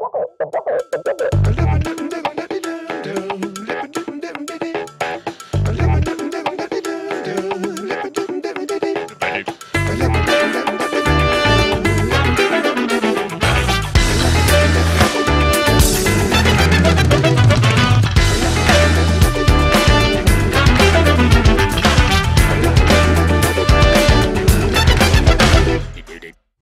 Oh,